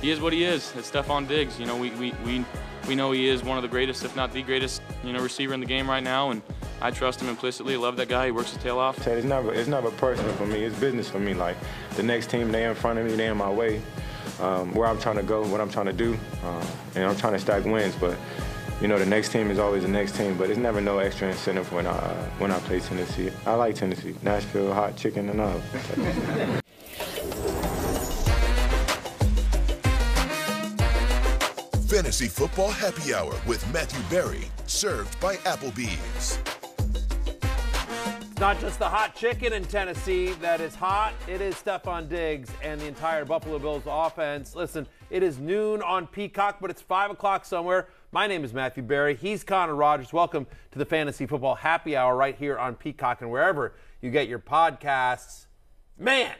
he is what he is. It's Stefon Diggs. You know, we, we, we, we know he is one of the greatest, if not the greatest, you know, receiver in the game right now, and I trust him implicitly. Love that guy. He works his tail off. It's never, it's never personal for me. It's business for me. Like the next team, they in front of me, they in my way. Um, where I'm trying to go, what I'm trying to do, uh, and I'm trying to stack wins. But you know, the next team is always the next team, but it's never no extra incentive when I when I play Tennessee. I like Tennessee, Nashville, hot chicken and all. Fantasy Football Happy Hour with Matthew Berry, served by Applebee's. It's not just the hot chicken in Tennessee that is hot. It is Stefon Diggs and the entire Buffalo Bills offense. Listen, it is noon on Peacock, but it's 5 o'clock somewhere. My name is Matthew Berry. He's Connor Rogers. Welcome to the Fantasy Football Happy Hour right here on Peacock and wherever you get your podcasts. Man,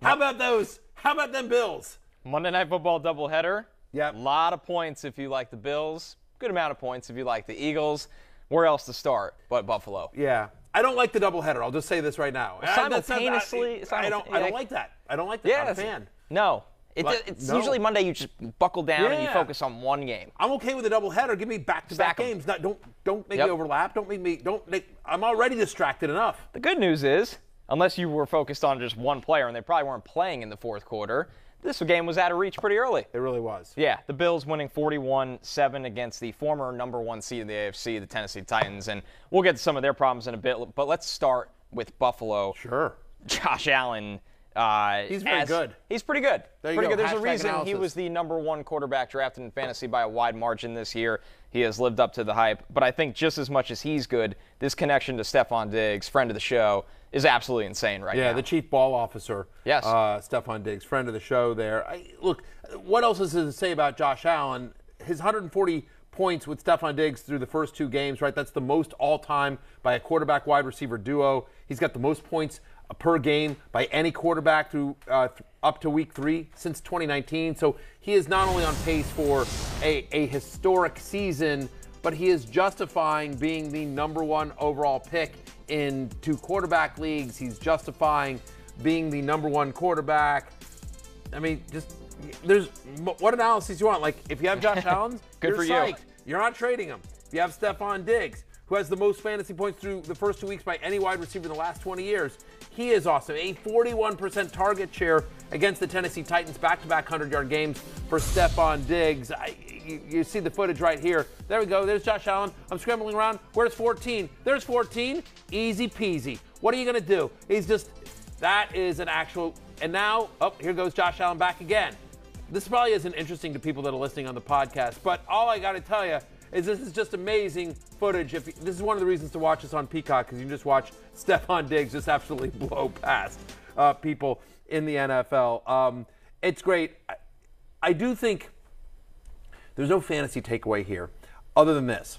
how about those? How about them Bills? Monday Night Football doubleheader. Yep. A lot of points if you like the Bills. Good amount of points if you like the Eagles. Where else to start but Buffalo? Yeah. I don't like the doubleheader. I'll just say this right now. Simultaneously, I, I, don't. I don't like that. I don't like that. Yeah, I'm a fan. No. It, Like, it's no. usually Monday you just buckle down and you focus on one game. I'm okay with a doubleheader. Give me back-to-back Stack games. Not, don't don't make Yep. me overlap. Don't make me. Don't make. I'm already distracted enough. The good news is, unless you were focused on just one player and they probably weren't playing in the fourth quarter, this game was out of reach pretty early. It really was. Yeah, the Bills winning 41-7 against the former number one seed in the AFC, the Tennessee Titans, and we'll get to some of their problems in a bit. But let's start with Buffalo. Sure. Josh Allen. Uh, He's very as- good. He's pretty good. There you pretty go. good. There's a Hashtag reason he was the number one quarterback drafted in fantasy by a wide margin this year. He has lived up to the hype. But I think just as much as he's good, this connection to Stefon Diggs, friend of the show, is absolutely insane right Yeah, now. the chief ball officer. Yes. Uh, Stefon Diggs, friend of the show there. I, look, what else is there to say about Josh Allen? His 140 points with Stefon Diggs through the first two games, right? That's the most all time by a quarterback wide receiver duo. He's got the most points per game by any quarterback through uh, th- up to week three since 2019. So he is not only on pace for a, a historic season, but he is justifying being the number one overall pick in two quarterback leagues. He's justifying being the number one quarterback. I mean, just there's what analysis you want. Like if you have Josh Allen, Good you're for you. You're not trading him. If you have Stefon Diggs, who has the most fantasy points through the first two weeks by any wide receiver in the last 20 years, he is awesome. A 41% target share against the Tennessee Titans, back-to-back 100-yard games for Stefon Diggs. I, you, you see the footage right here. There we go. There's Josh Allen. I'm scrambling around. Where's 14? There's 14. Easy peasy. What are you going to do? He's just that is an actual. And now, oh, here goes Josh Allen back again. This probably isn't interesting to people that are listening on the podcast, but all I got to tell you is this is just amazing footage. If this is one of the reasons to watch this on Peacock because you can just watch Stefon Diggs just absolutely blow past uh, people in the NFL. Um, it's great. I, I do think there's no fantasy takeaway here, other than this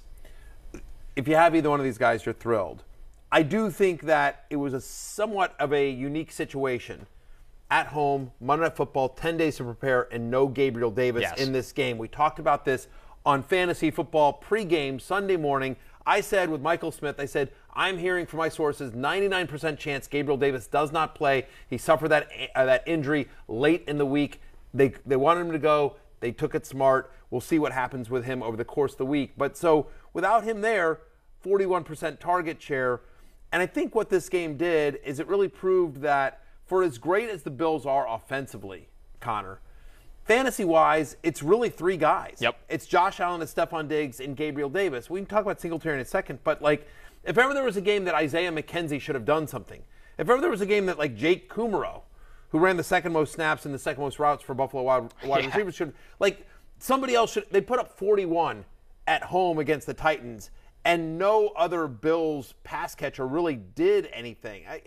if you have either one of these guys, you're thrilled. I do think that it was a somewhat of a unique situation. At home, Monday Night Football, 10 days to prepare, and no Gabriel Davis Yes. in this game. We talked about this on fantasy football pregame Sunday morning. I said with Michael Smith, I said, I'm hearing from my sources 99% chance Gabriel Davis does not play. He suffered that, uh, that injury late in the week. They, they wanted him to go. They took it smart. We'll see what happens with him over the course of the week. But so without him there, 41% target share. And I think what this game did is it really proved that for as great as the Bills are offensively, Connor, fantasy wise, it's really three guys. Yep. It's Josh Allen and Stefon Diggs and Gabriel Davis. We can talk about Singletary in a second, but like, if ever there was a game that Isaiah McKenzie should have done something, if ever there was a game that like Jake Kumerow, who ran the second most snaps and the second most routes for Buffalo wide, wide Yeah. receivers, should like somebody else should. They put up 41 at home against the Titans, and no other Bills pass catcher really did anything. I,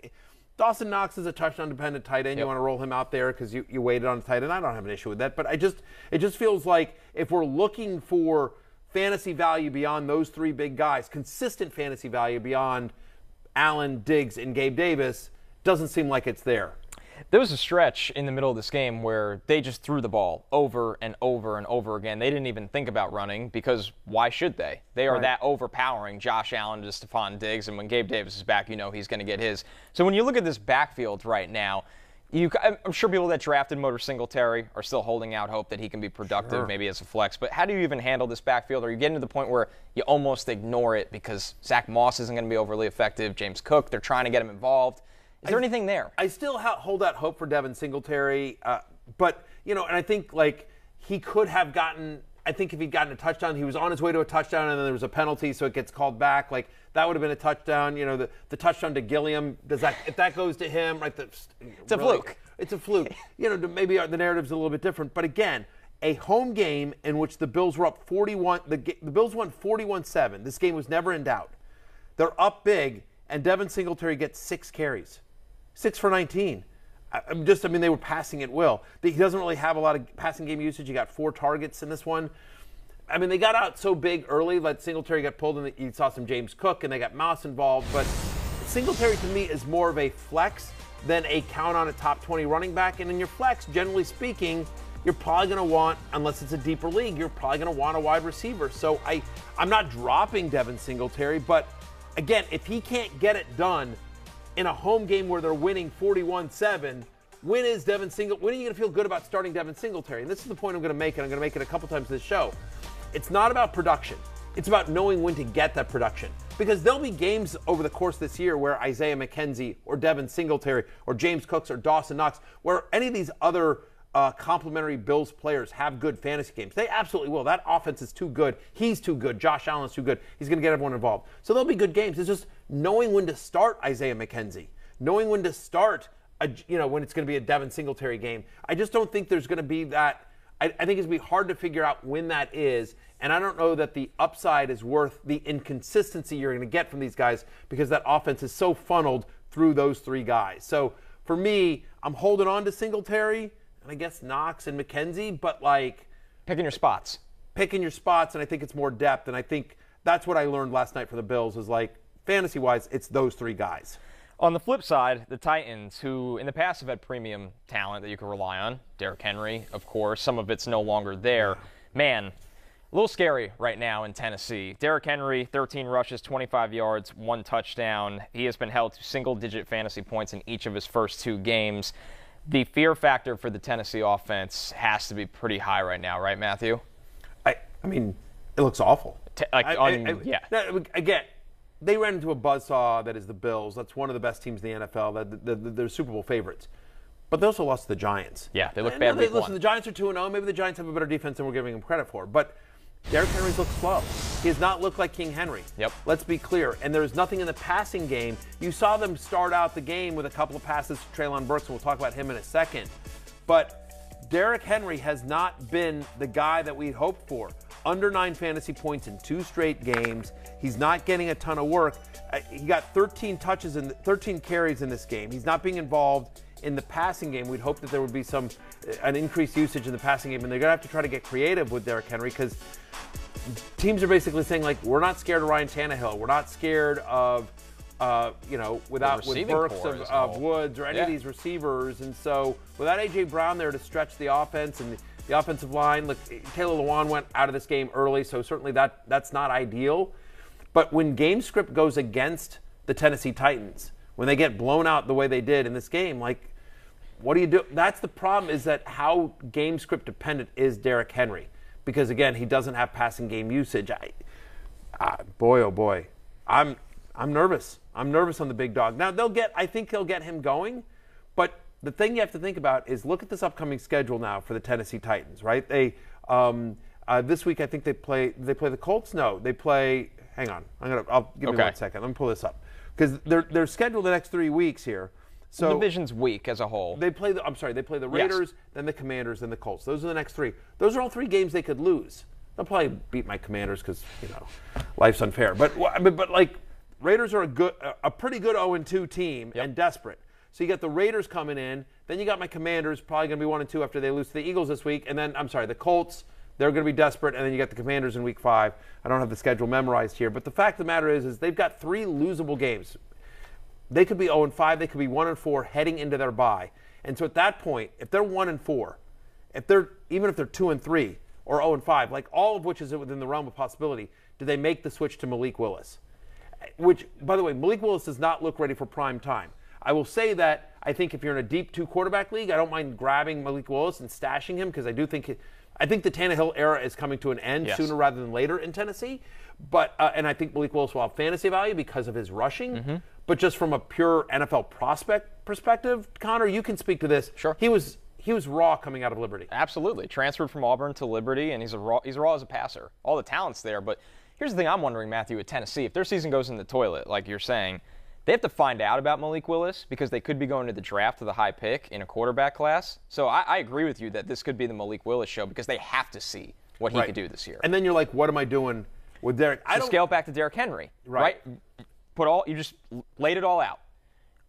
Dawson Knox is a touchdown dependent tight end. You want to roll him out there because you, you waited on a tight end. I don't have an issue with that. But I just it just feels like if we're looking for fantasy value beyond those three big guys, consistent fantasy value beyond Allen, Diggs, and Gabe Davis, doesn't seem like it's there. There was a stretch in the middle of this game where they just threw the ball over and over and over again. They didn't even think about running because why should they? They are Right. that overpowering. Josh Allen to Stefon Diggs, and when Gabe Davis is back, you know he's going to get his. So when you look at this backfield right now, You, I'm sure people that drafted Motor Singletary are still holding out hope that he can be productive, Sure. maybe as a flex. But how do you even handle this backfield? Are you getting to the point where you almost ignore it because Zack Moss isn't going to be overly effective? James Cook, they're trying to get him involved. Is there anything there? I still ha- hold out hope for Devin Singletary, uh, but you know, and I think like he could have gotten. I think if he'd gotten a touchdown, he was on his way to a touchdown, and then there was a penalty, so it gets called back. Like that would have been a touchdown. You know, the, the touchdown to Gilliam. Does that if that goes to him? Right, the, It's a fluke. It's a fluke. you know, maybe the narrative's a little bit different, but again. A home game in which the Bills were up 41, the, the Bills won 41 7. This game was never in doubt. They're up big, and Devin Singletary gets six carries six for 19. I- I'm just, I mean, they were passing at will. He doesn't really have a lot of passing game usage. He got four targets in this one. I mean, they got out so big early that Singletary got pulled, and you saw some James Cook, and they got Moss involved. But Singletary to me is more of a flex than a count on a top 20 running back. And in your flex, generally speaking, you're probably going to want, unless it's a deeper league, you're probably going to want a wide receiver. So I, I'm not dropping Devin Singletary, but again, if he can't get it done in a home game where they're winning 41-7, when is Devin Single? When are you going to feel good about starting Devin Singletary? And this is the point I'm going to make, and I'm going to make it a couple times this show. It's not about production. It's about knowing when to get that production. Because there'll be games over the course of this year where Isaiah McKenzie or Devin Singletary or James Cooks or Dawson Knox, where any of these other uh, complementary Bills players have good fantasy games. They absolutely will. That offense is too good. He's too good. Josh Allen's too good. He's going to get everyone involved. So there'll be good games. It's just knowing when to start Isaiah McKenzie, knowing when to start, a, you know, when it's going to be a Devin Singletary game. I just don't think there's going to be that. I, I think it's going to be hard to figure out when that is. And I don't know that the upside is worth the inconsistency you're going to get from these guys because that offense is so funneled through those three guys. So for me, I'm holding on to Singletary and I guess Knox and McKenzie, but like Picking your spots. picking your spots, and I think it's more depth. And I think that's what I learned last night for the Bills is like fantasy wise, it's those three guys. On the flip side, the Titans, who in the past have had premium talent that you can rely on, Derrick Henry, of course, some of it's no longer there. Man, a little scary right now in Tennessee. Derrick Henry, 13 rushes, 25 yards, one touchdown. He has been held to single digit fantasy points in each of his first two games. The fear factor for the Tennessee offense has to be pretty high right now, right, Matthew? I, I mean, it looks awful. Like, I- on- I- I- yeah. no, again, they ran into a buzzsaw that is the Bills. That's one of the best teams in the NFL. That the, the, they're Super Bowl favorites. But they also lost to the Giants. Yeah, they look And bad they- Listen, one. the Giants are 2 0. Maybe the Giants have a better defense than we're giving them credit for. But Derrick Henry's looked slow. He has not looked like King Henry. Yep. Let's be clear. And there's nothing in the passing game. You saw them start out the game with a couple of passes to Treylon Burks, and we'll talk about him in a second. But Derrick Henry has not been the guy that we'd hoped for. Under nine fantasy points in two straight games. He's not getting a ton of work. Uh, He got 13 touches and 13 carries in this game. He's not being involved in the passing game. We'd hope that there would be some an increased usage in the passing game, and they're gonna have to try to get creative with Derrick Henry because teams are basically saying like we're not scared of Ryan Tannehill. We're not scared of uh, you know without with Burks of, of. Woods or any Yeah. of these receivers. And so without AJ Brown there to stretch the offense and the, the offensive line, look Taylor Lewan went out of this game early, so certainly that that's not ideal. But when game script goes against the Tennessee Titans, when they get blown out the way they did in this game, like what do you do? That's the problem is that how game script dependent is Derrick Henry. Because again, he doesn't have passing game usage. I, ah, boy, oh boy, I'm I'm nervous. I'm nervous on the big dog. Now they'll get. I think they'll get him going, but the thing you have to think about is look at this upcoming schedule now for the Tennessee Titans. Right? They um, uh, this week I think they play. They play the Colts. No, they play. Hang on. I'm gonna. I'll give me one second. Let me pull this up because they're they're scheduled the next three weeks here. So the division's weak as a whole. they play the. I'm sorry. They play the Yes. Raiders, then the Commanders, then the Colts. Those are the next three. Those are all three games they could lose. They'll probably beat my Commanders because you know life's unfair. But but, but like Raiders are a good, a- pretty good 0 2 team and desperate. So you got the Raiders coming in. Then you got my Commanders probably going to be one and two after they lose to the Eagles this week. And then I'm sorry, the Colts. They're going to be desperate, and then you got the Commanders in Week Five. I don't have the schedule memorized here, but the fact of the matter is, is they've got three losable games they could be 0 and 5, they could be 1 and 4 heading into their bye. And so at that point, if they're 1 and 4, if they're even if they're 2 and 3 or 0 and 5, like all of which is within the realm of possibility, do they make the switch to Malik Willis? Which by the way, Malik Willis does not look ready for prime time. I will say that I think if you're in a deep two quarterback league, I don't mind grabbing Malik Willis and stashing him because I do think it, I think the Tannehill era is coming to an end Yes. sooner rather than later in Tennessee. But uh, and I think Malik Willis will have fantasy value because of his rushing. Mm-hmm. But just from a pure NFL prospect perspective, Connor, you can speak to this. Sure. He was he was raw coming out of Liberty. Absolutely. Transferred from Auburn to Liberty, and he's a raw, he's raw as a passer. All the talent's there. But here's the thing I'm wondering, Matthew, at Tennessee, if their season goes in the toilet, like you're saying, they have to find out about Malik Willis because they could be going to the draft with a high pick in a quarterback class. So I, I agree with you that this could be the Malik Willis show because they have to see what he Right. could do this year. And then you're like, what am I doing with Derrick? I So scale back to Derrick Henry, Right. right. Put all you just laid it all out.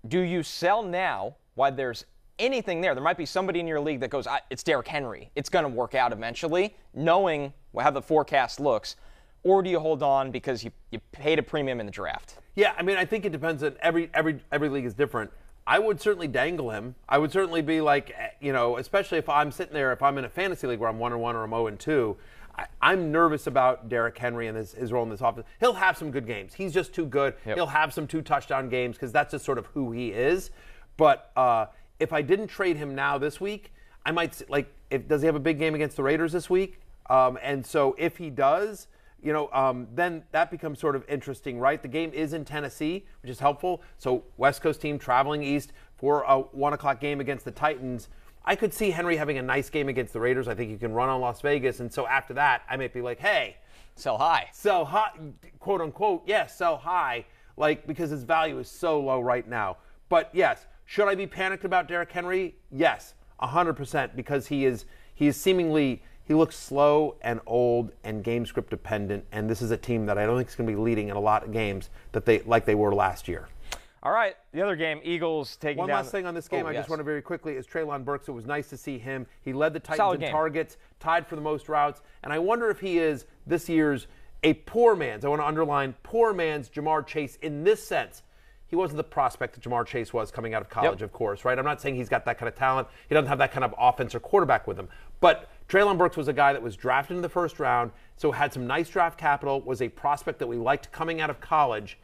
Do you sell now while there's anything there? There might be somebody in your league that goes, "I- "It's Derrick Henry. It's going to work out eventually," knowing how the forecast looks, or do you hold on because you you paid a premium in the draft? Yeah, I mean, I think it depends on every every every league is different. I would certainly dangle him. I would certainly be like, eh, you know, especially if I'm sitting there, if I'm in a fantasy league where I'm one and one or I'm zero and two. I, I'm nervous about Derrick Henry and his, his role in this offense. He'll have some good games. He's just too good. Yep. He'll have some two touchdown games because that's just sort of who he is. But uh, if I didn't trade him now this week, I might like. If does he have a big game against the Raiders this week? Um, and so if he does, you know, um, then that becomes sort of interesting, right? The game is in Tennessee, which is helpful. So West Coast team traveling east for a one o'clock game against the Titans. I could see Henry having a nice game against the Raiders. I think you can run on Las Vegas, and so after that, I might be like, hey, Sell high. sell high, quote unquote, yes, sell high, like because his value is so low right now. But yes, should I be panicked about Derrick Henry? Yes, hundred percent, because he is he is seemingly he looks slow and old and game script dependent, and this is a team that I don't think is going to be leading in a lot of games that they like they were last year. All right, the other game, Eagles taking One down. One last thing on this game, Oh, I yes. just want to very quickly is Treylon Burks. It was nice to see him. He led the Titans Solid in game. targets, tied for the most routes, and I wonder if he is this year's a poor man's. I want to underline poor man's Ja'Marr Chase in this sense. He wasn't the prospect that Ja'Marr Chase was coming out of college, Yep. of course, right? I'm not saying he's got that kind of talent. He doesn't have that kind of offense or quarterback with him. But Treylon Burks was a guy that was drafted in the first round, so had some nice draft capital, was a prospect that we liked coming out of college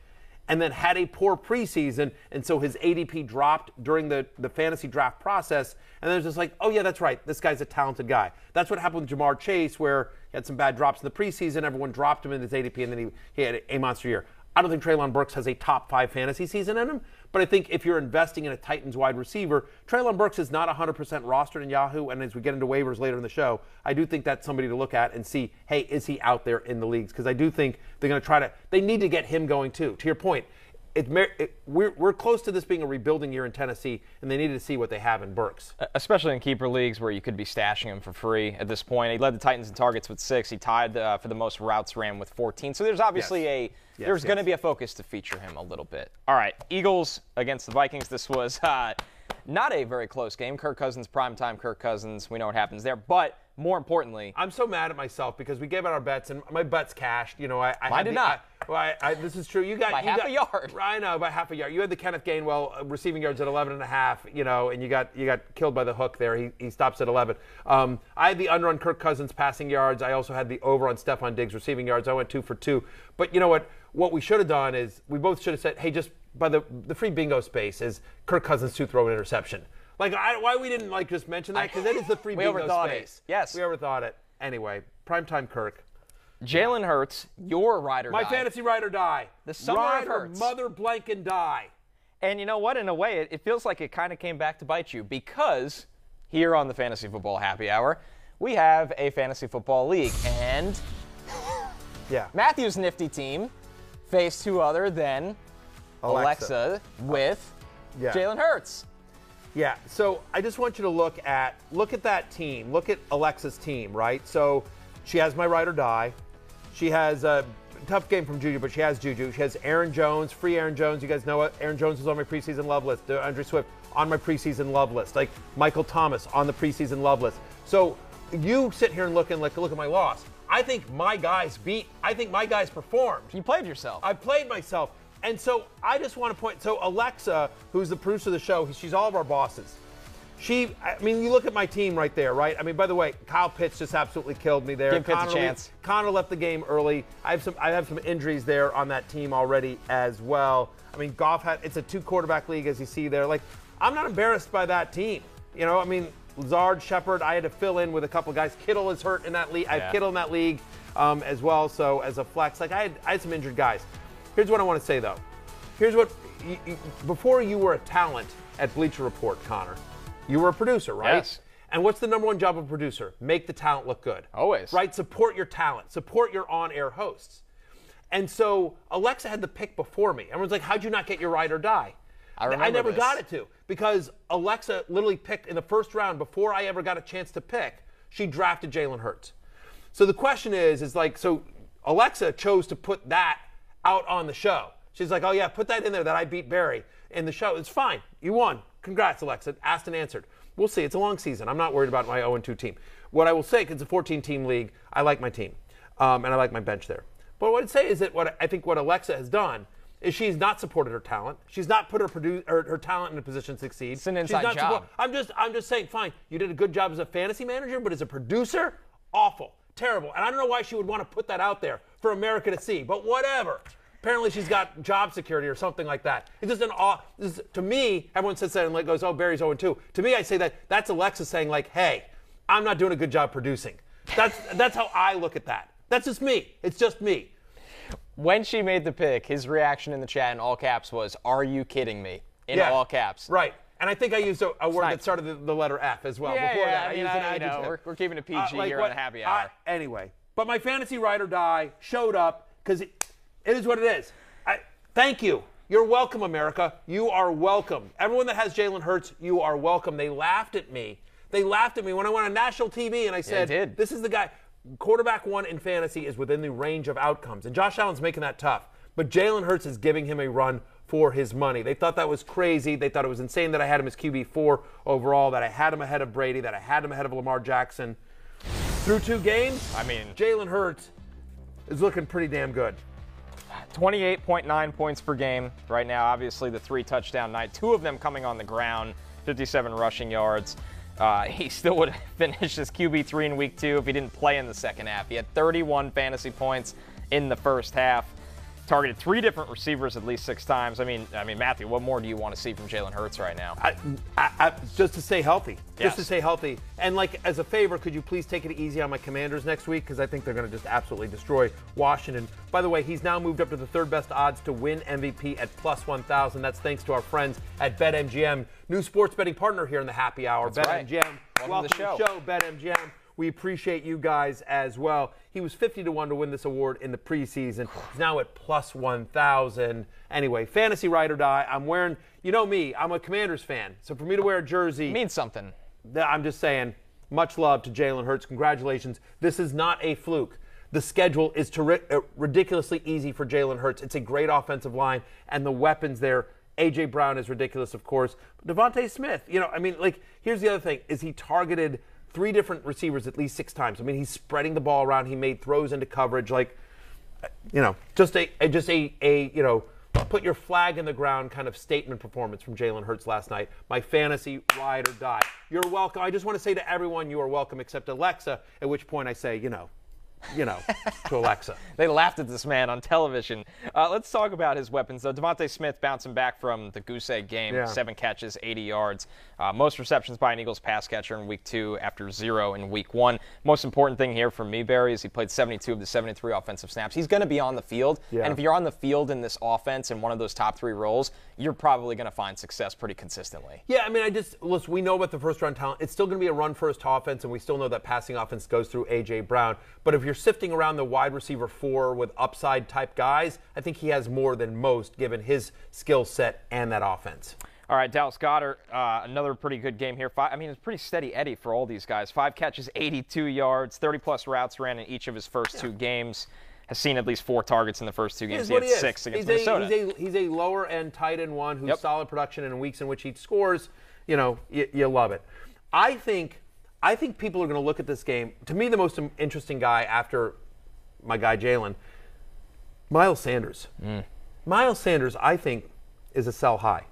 and then had a poor preseason, and so his ADP dropped during the, the fantasy draft process. And then it was just like, oh yeah, that's right, this guy's a talented guy. That's what happened with Ja'Marr Chase, where he had some bad drops in the preseason, everyone dropped him in his ADP, and then he, he had a monster year. I don't think Treylon Burks has a top five fantasy season in him, but I think if you're investing in a Titans wide receiver, Treylon Burks is not 100% rostered in Yahoo. And as we get into waivers later in the show, I do think that's somebody to look at and see, hey, is he out there in the leagues? Because I do think they're going to try to, they need to get him going too. To your point, it, it, we're, we're close to this being a rebuilding year in Tennessee, and they needed to see what they have in Burks. especially in keeper leagues where you could be stashing him for free at this point. He led the Titans in targets with six. He tied uh, for the most routes ran with 14. So there's obviously Yes. a Yes, there's going to yes. be a focus to feature him a little bit. All right, Eagles against the Vikings. This was uh, not a very close game. Kirk Cousins, primetime Kirk Cousins. We know what happens there. But more importantly, I'm so mad at myself because we gave out our bets and my bets cashed. You know, I, I did the- not. I, well, I, I, this is true. You got By you half got- a yard. I know by half a yard. You had the Kenneth Gainwell uh, receiving yards at 11 and a half. You know, and you got you got killed by the hook there. He, he stops at 11. Um, I had the under on Kirk Cousins passing yards. I also had the over on Stefon Diggs receiving yards. I went two for two. But you know what? What we should have done is we both should have said, hey, just by the the free bingo space is Kirk Cousins to throw an interception. Like I, why we didn't like just mention that because it is the free We bingo overthought it. space. Yes. we overthought it. Anyway, primetime Kirk. Jalen Hurts, your rider. My die. fantasy ride or die. The summer of ride or mother blank and die. And you know what? In a way, it, it feels like it kind of came back to bite you because here on the Fantasy Football Happy Hour, we have a fantasy football league. And Yeah. Matthew's nifty team faced who other than Alexa, Alexa. with Yeah. Jalen Hurts. Yeah. So I just want you to look at look at that team. Look at Alexa's team, right? So she has my ride or die. She has a tough game from Juju, but she has Juju. She has Aaron Jones, free Aaron Jones. You guys know what? Aaron Jones was on my preseason love list. Uh, D'Andre Swift on my preseason love list. Like Michael Thomas on the preseason love list. So you sit here and look and like look at my loss. I think my guys beat. I think my guys performed. You played yourself. I played myself. And so I just want to point. So Alexa, who's the producer of the show, she's all of our bosses. she, I mean, you look at my team right there, right? I mean, by the way, Kyle Pitts just absolutely killed me there. Give Pitts a chance. Connor left the game early. I have some, I have some injuries there on that team already as well. I mean, Goff had, it's a two quarterback league as you see there. Like, I'm not embarrassed by that team. You know, I mean, Lazard, Shepard, I had to fill in with a couple guys. Kittle is hurt in that league. I Yeah. have Kittle in that league um, as well. So as a flex, like I had, I had some injured guys. Here's what I want to say though. Here's what you, you, before you were a talent at Bleacher Report, Connor, you were a producer, right? Yes. And what's the number one job of a producer? Make the talent look good. Always. Right? Support your talent. Support your on-air hosts. And so Alexa had the pick before me. Everyone's like, "How'd you not get your ride or die?" I remember never this. got it to because Alexa literally picked in the first round before I ever got a chance to pick. She drafted Jalen Hurts. So the question is, is like, so Alexa chose to put that out on the show. She's like, oh yeah, put that in there that I beat Berry in the show. It's fine. You won. Congrats, Alexa. Asked and answered. We'll see. It's a long season. I'm not worried about my 0 2 team. What I will say, because it's a 14 team league, I like my team. Um, and I like my bench there. But what I'd say is that what I think what Alexa has done is she's not supported her talent. She's not put her, produ- her, her talent in a position to succeed. It's an She's inside not job. I'm just I'm just saying, fine, you did a good job as a fantasy manager, but as a producer, awful, terrible. And I don't know why she would want to put that out there for America to see, but whatever. Apparently, she's got job security or something like that. It's just an aw. This is, to me, everyone sits there and like goes, "Oh, Berry's 0 2." To me, I say that that's Alexa saying like, "Hey, I'm not doing a good job producing." That's that's how I look at that. That's just me. It's just me. When she made the pick, his reaction in the chat in all caps was, "Are you kidding me?" In all caps. Right. And I think I used a, a word nice. that started the, the letter F as well. Yeah, Before yeah, that, I mean, used an I know. We're- we're keeping it PG Uh, like here what- on Happy I- Hour. anyway, but my fantasy ride or die showed up because it, it is what it is. I, thank you. You're welcome, America. You are welcome. Everyone that has Jalen Hurts, you are welcome. They laughed at me. They laughed at me when I went on national TV and I said, did. "This is the guy." Quarterback one in fantasy is within the range of outcomes, and Josh Allen's making that tough. But Jalen Hurts is giving him a run for his money. They thought that was crazy. They thought it was insane that I had him as QB four overall, that I had him ahead of Brady, that I had him ahead of Lamar Jackson. Through two games, I mean- Jalen Hurts is looking pretty damn good. 28.9 points per game right now. Obviously, the three touchdown night, two of them coming on the ground, 57 rushing yards. Uh, he still would have finished as QB3 in week two if he didn't play in the second half. He had 31 fantasy points in the first half. Targeted three different receivers at least six times. I mean, I mean, Matthew, what more do you want to see from Jalen Hurts right now? I, I, I, just to stay healthy. Yes. Just to stay healthy. And like as a favor, could you please take it easy on my Commanders next week because I think they're going to just absolutely destroy Washington. By the way, he's now moved up to the third best odds to win MVP at plus 1,000. That's thanks to our friends at BetMGM, new sports betting partner here in the Happy Hour. That's right. BetMGM, Welcome to the show. show, BetMGM. We appreciate you guys as well. He was 50 to 1 to win this award in the preseason. He's now at plus 1,000. Anyway, fantasy ride or die. I'm wearing, you know me, I'm a Commanders fan. So for me to wear a jersey, means something. I'm just saying, much love to Jalen Hurts. Congratulations. This is not a fluke. The schedule is terri- uh, ridiculously easy for Jalen Hurts. It's a great offensive line, and the weapons there. AJ Brown is ridiculous, of course. But DeVonta Smith, you know, I mean, like, here's the other thing: is he targeted three different receivers at least six times? I mean, he's spreading the ball around. He made throws into coverage, like, you know, just a, a just a, a you know, put your flag in the ground kind of statement performance from Jalen Hurts last night. My fantasy ride or die. You're welcome. I just want to say to everyone, you are welcome, except Alexa. At which point I say, you know, you know, to Alexa. They laughed at this man on television. Uh, let's talk about his weapons, though. DeVonta Smith bouncing back from the goose egg game, Yeah. seven catches, 80 yards. Uh, most receptions by an Eagles pass catcher in week two after zero in week one. Most important thing here for me, Berry, is he played 72 of the 73 offensive snaps. He's going to be on the field. Yeah. And if you're on the field in this offense in one of those top three roles, you're probably going to find success pretty consistently. Yeah, I mean, I just listen. We know about the first round talent. It's still going to be a run first offense, and we still know that passing offense goes through AJ Brown. But if you're sifting around the wide receiver four with upside type guys, I think he has more than most given his skill set and that offense. All right, Dallas Goedert, uh, another pretty good game here. Five, I mean, it's pretty steady Eddie for all these guys. Five catches, 82 yards, 30 plus routes ran in each of his first two games. Has seen at least four targets in the first two games. Here's He had he six against he's Minnesota. A, he's, a, he's a lower end tight end one who's Yep. solid production in weeks in which he scores. You know, you, you love it. I think I think people are going to look at this game. To me, the most interesting guy after my guy Jalen, Miles Sanders. Mm. Miles Sanders, I think, is a sell high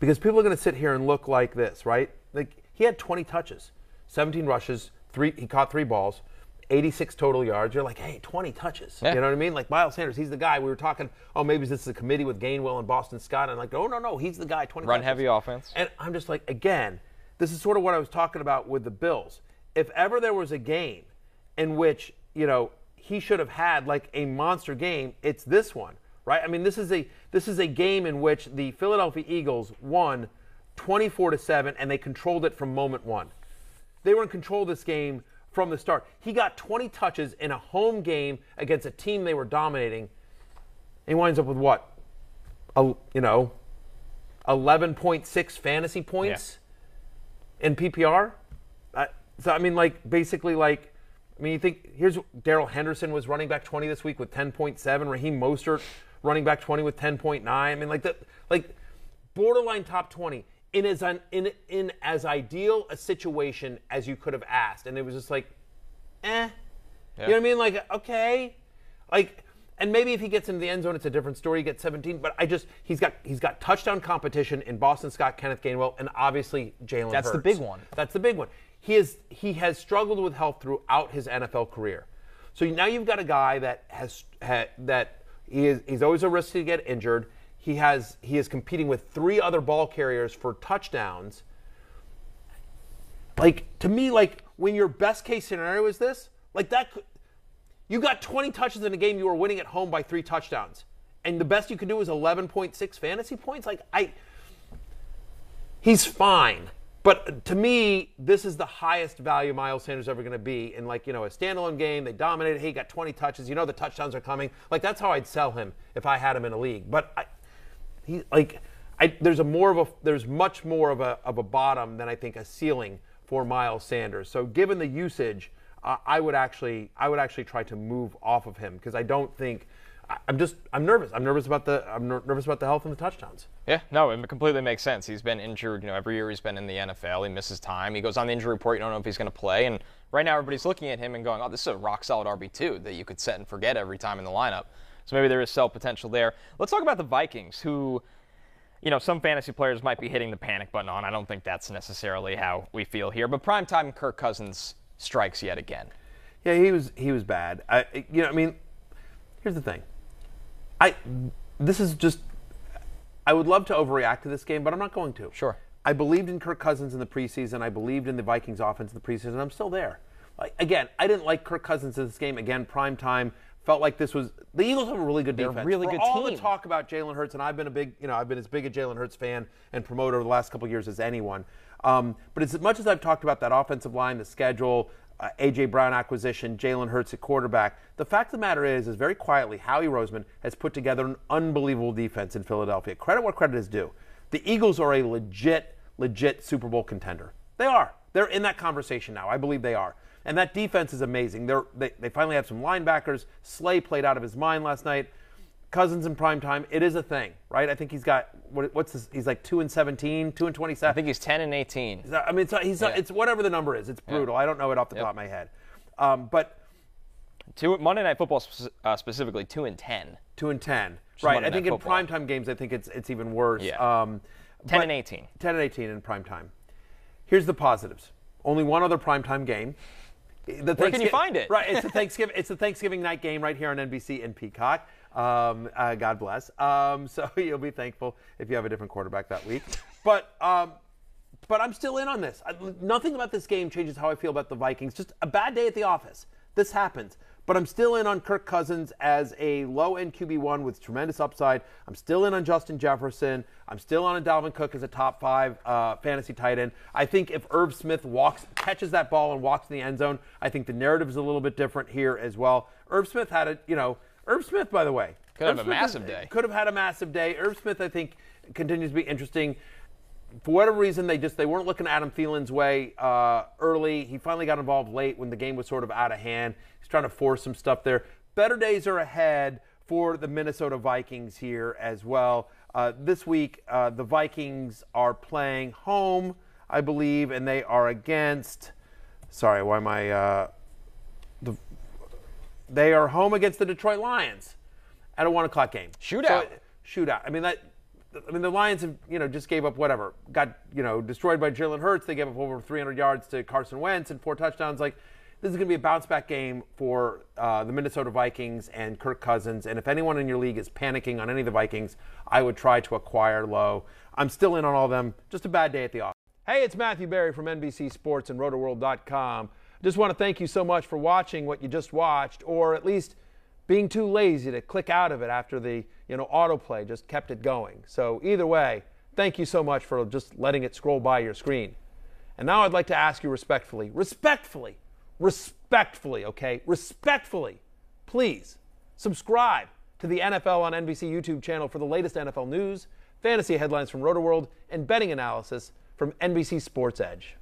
because people are going to sit here and look like this, right? Like he had 20 touches, 17 rushes, three he caught three balls, 86 total yards. You're like, hey, 20 touches. Yeah. You know what I mean? Like Miles Sanders, he's the guy. We were talking, oh, maybe this is a committee with Gainwell and Boston Scott. And like, oh no, no, he's the guy. 20 Run touches. heavy offense. And I'm just like, again, this is sort of what I was talking about with the Bills. If ever there was a game in which, you know, he should have had like a monster game, it's this one, right? I mean, this is a this is a game in which the Philadelphia Eagles won 24 to 7 and they controlled it from moment 1. They were in control of this game from the start. He got 20 touches in a home game against a team they were dominating. And he winds up with what? A, you know, 11.6 fantasy points in PPR. Uh, so I mean, like basically, like I mean, you think here's Darrell Henderson was running back 20 this week with 10.7. Raheem Mostert running back 20 with 10.9. I mean, like that, like borderline top 20 in as un, in in as ideal a situation as you could have asked, and it was just like, eh. You know what I mean? Like, okay, like, and maybe if he gets into the end zone, it's a different story. He gets 17, but I just he's got he's got touchdown competition in Boston Scott, Kenneth Gainwell, and obviously Jalen. That's the big one. That's the big one. He is he has struggled with health throughout his NFL career. So now you've got a guy that has ha, that he is he's always a risk to get injured. He has he is competing with three other ball carriers for touchdowns. Like to me, like when your best case scenario is this, like that, could- you got 20 touches in a game, you were winning at home by three touchdowns, and the best you could do is 11.6 fantasy points. Like I, he's fine. But to me, this is the highest value Miles Sanders ever going to be in like you know a standalone game. They dominated. He got 20 touches. You know the touchdowns are coming. Like that's how I'd sell him if I had him in a league. But I, he like I, there's a more of a there's much more of a of a bottom than I think a ceiling for Miles Sanders. So given the usage, uh, I would actually I would actually try to move off of him because I don't think I- I'm just I'm nervous. I'm nervous about the I'm ner- nervous about the health and the touchdowns. Yeah, no, it completely makes sense. He's been injured, you know, every year he's been in the NFL. He misses time. He goes on the injury report. You don't know if he's going to play. And right now, everybody's looking at him and going, "Oh, this is a rock solid RB two that you could set and forget every time in the lineup." So maybe there is sell potential there. Let's talk about the Vikings, who, you know, some fantasy players might be hitting the panic button on. I don't think that's necessarily how we feel here. But primetime Kirk Cousins strikes yet again. Yeah, he was he was bad. I you know I mean, here's the thing. I this is just I would love to overreact to this game, but I'm not going to. Sure. I believed in Kirk Cousins in the preseason. I believed in the Vikings offense in the preseason. I'm still there. Like, again, I didn't like Kirk Cousins in this game. Again, prime time. Felt like this was the Eagles have a really good They're a defense. really For good all team. the talk about Jalen Hurts, and I've been a big, you know, I've been as big a Jalen Hurts fan and promoter over the last couple of years as anyone. Um, but as much as I've talked about that offensive line, the schedule, uh, AJ Brown acquisition, Jalen Hurts at quarterback, the fact of the matter is, is very quietly, Howie Roseman has put together an unbelievable defense in Philadelphia. Credit where credit is due. The Eagles are a legit, legit Super Bowl contender. They are. They're in that conversation now. I believe they are. And that defense is amazing. They're, they they finally have some linebackers. Slay played out of his mind last night. Cousins in prime time. It is a thing, right? I think he's got what, what's his, he's like two and 17, two and 27. I think he's 10 and 18. I mean, it's, he's Yeah. it's whatever the number is. It's brutal. I don't know it off the Yep. top of my head. Um, but Two Monday Night Football spe- uh, specifically two and 10. two and ten, is right? Monday I think in Football. primetime games, I think it's it's even worse. Yeah. Um, 10 and 18. 10 and 18 in prime time. Here's the positives. Only one other primetime game. The Where can you find it? Right, it's a Thanksgiving. it's a Thanksgiving night game right here on NBC in Peacock. Um, uh, God bless. Um, so you'll be thankful if you have a different quarterback that week. But um, but I'm still in on this. I, nothing about this game changes how I feel about the Vikings. Just a bad day at the office. This happens. But I'm still in on Kirk Cousins as a low end QB1 with tremendous upside. I'm still in on Justin Jefferson. I'm still on a Dalvin Cook as a top five uh, fantasy tight end. I think if Irv Smith walks, catches that ball and walks in the end zone, I think the narrative is a little bit different here as well. Irv Smith had a, you know, Irv Smith, by the way, Could have Irv a Smith massive is- day. Could have had a massive day. Irv Smith, I think, continues to be interesting for whatever reason, they just they weren't looking Adam Thielen's way uh, early. He finally got involved late when the game was sort of out of hand. He's trying to force some stuff there. Better days are ahead for the Minnesota Vikings here as well. Uh, this week, uh, the Vikings are playing home, I believe, and they are against. Sorry, why am I? The, they are home against the Detroit Lions at a one o'clock game. Shootout. So, shootout. I mean that I mean, the Lions have, you know, just gave up whatever, got, you know, destroyed by Jalen Hurts. They gave up over 300 yards to Carson Wentz and four touchdowns. Like, this is going to be a bounce back game for uh, the Minnesota Vikings and Kirk Cousins. And if anyone in your league is panicking on any of the Vikings, I would try to acquire low. I'm still in on all of them. Just a bad day at the office. Hey, it's Matthew Berry from NBC Sports and RotoWorld.com. Just want to thank you so much for watching what you just watched, or at least being too lazy to click out of it after the you know autoplay just kept it going. So either way, thank you so much for just letting it scroll by your screen. And now I'd like to ask you respectfully, respectfully, respectfully, okay, respectfully, please subscribe to the NFL on NBC YouTube channel for the latest NFL news, fantasy headlines from RotoWorld, and betting analysis from NBC Sports Edge.